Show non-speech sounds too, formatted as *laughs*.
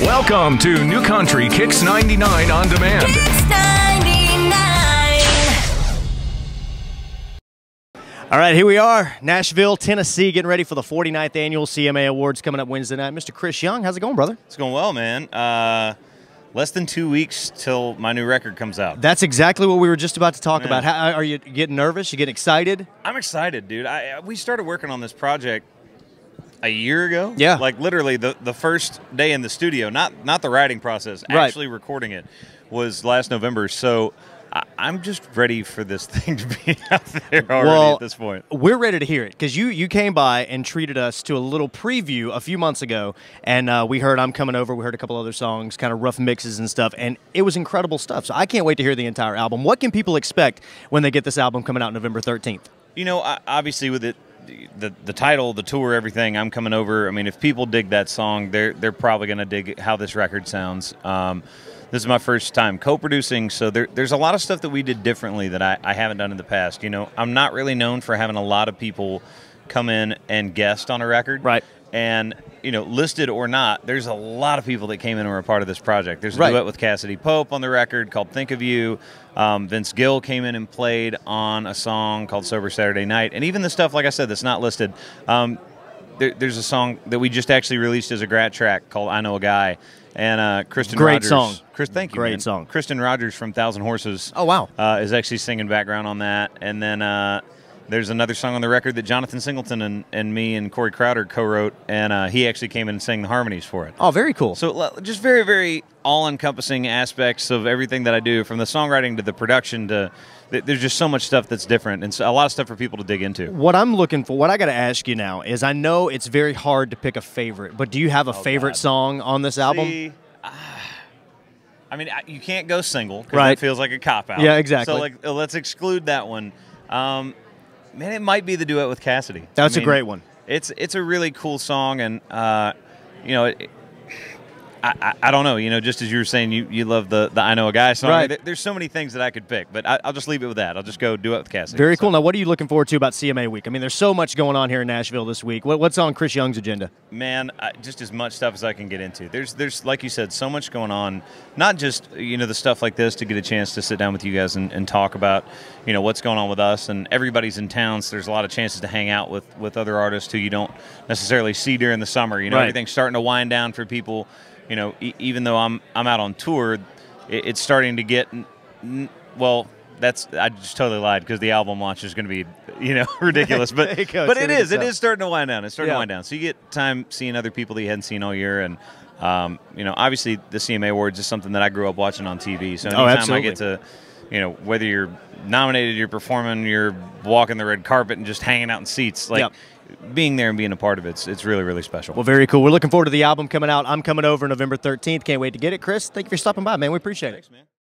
Welcome to New Country Kicks 99 on demand. Kicks 99. All right, here we are, Nashville, Tennessee, getting ready for the 49th annual CMA Awards coming up Wednesday night. Mr. Chris Young, how's it going, brother? It's going well, man. Uh, less than two weeks till my new record comes out. That's exactly what we were just about to talk Yeah. about. How, are you getting nervous? You getting excited? I'm excited, dude. I we started working on this project a year ago. Yeah. like literally the the first day in the studio, not not the writing process, Right. actually recording it was last November. So. I- I'm just ready for this *laughs* thing to be out there already well, at this point. we're ready to hear it because you you came by and treated us to a little preview a few months ago, and uh, we heard "I'm Coming Over." We heard a couple other songs, kind of rough mixes and stuff, and it was incredible stuff. So I can't wait to hear the entire album. What can people expect when they get this album coming out November 13th? You know, I- obviously with it, the the title, the tour, everything. I'm coming over. I mean, if people dig that song, they're they're probably going to dig how this record sounds. Um, this is my first time co-producing, so there, there's a lot of stuff that we did differently that I, I haven't done in the past. You know, I'm not really known for having a lot of people come in and guest on a record. Right. And you know, listed or not, there's a lot of people that came in and were a part of this project. There's a Right. duet with Cassadee Pope on the record called "Think of You." Um, Vince Gill came in and played on a song called "Sober Saturday Night," and even the stuff, like I said, that's not listed. Um, there, there's a song that we just actually released as a grat track called "I Know a Guy," and uh, Kristen Great Rogers. song. Chris, thank you. Great man. song. Kristen Rogers from Thousand Horses. Oh, wow. Uh, is actually singing background on that, and then. Uh, there's another song on the record that Jonathan Singleton and, and me and Corey Crowder co-wrote, and uh, he actually came in and sang the harmonies for it. Oh, very cool. So just very, very all-encompassing aspects of everything that I do, from the songwriting to the production to. th- There's just so much stuff that's different, and so a lot of stuff for people to dig into. What I'm looking for, what I got to ask you now is I know it's very hard to pick a favorite, but do you have a favorite Oh, God. song on this album? See, ah, I mean, you can't go single because Right. that feels like a cop out. Yeah, exactly. So like, uh, let's exclude that one. Um, man, it might be the duet with Cassadee. That's a a great one. It's it's a really cool song, and uh, you know, it, I, I I don't know. You know, just as you were saying, you, you love the, the I Know a Guy song. Right. There- There's so many things that I could pick, but I, I'll just leave it with that. I'll just go do it with Cassadee. Very So, cool. Now, what are you looking forward to about CMA week? I mean, there's so much going on here in Nashville this week. What, what's on Chris Young's agenda? man I, just as much stuff as i can get into there's there's like you said so much going on not just you know the stuff like this to get a chance to sit down with you guys and, and talk about you know what's going on with us and everybody's in town so there's a lot of chances to hang out with with other artists who you don't necessarily see during the summer you know Right. everything's starting to wind down for people you know e- even though i'm i'm out on tour it, it's starting to get n- well that's I just totally lied because the album launch is going to be, you know, *laughs* ridiculous. But There you go. but It's it is. It is starting to wind down. It's starting Yeah. to wind down. So you get time seeing other people that you hadn't seen all year, and um, you know, obviously the CMA Awards is something that I grew up watching on TV. So Oh, anytime I get to, you know, whether you're nominated, you're performing, you're walking the red carpet, and just hanging out in seats, like Yep. being there and being a part of it, it's, it's really really special. Well, very cool. We're looking forward to the album coming out. I'm coming over November 13th. Can't wait to get it. Chris, thank you for stopping by, man. We appreciate it. Thanks, man.